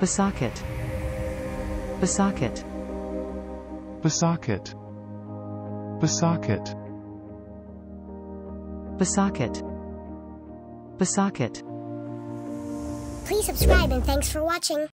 Besakit. Besakit. Besakit. Besakit. Besakit. Besakit. Please subscribe and thanks for watching.